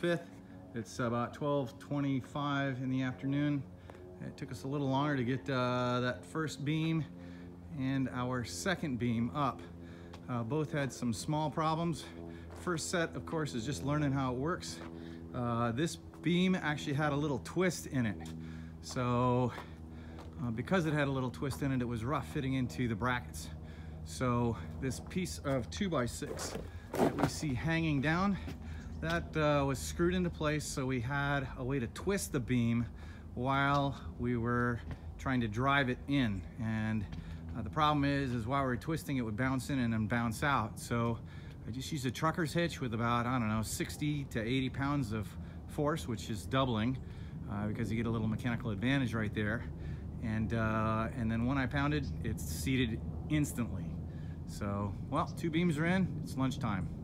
5th. It's about 12.25 in the afternoon. It took us a little longer to get uh, that first beam and our second beam up. Uh, both had some small problems. First set, of course, is just learning how it works. Uh, this beam actually had a little twist in it. So uh, because it had a little twist in it, it was rough fitting into the brackets. So this piece of two by six that we see hanging down, that uh, was screwed into place so we had a way to twist the beam while we were trying to drive it in. And uh, the problem is, is while we were twisting, it would bounce in and then bounce out. So I just used a trucker's hitch with about, I don't know, 60 to 80 pounds of force, which is doubling uh, because you get a little mechanical advantage right there. And, uh, and then when I pounded, it's seated instantly. So, well, two beams are in, it's lunchtime.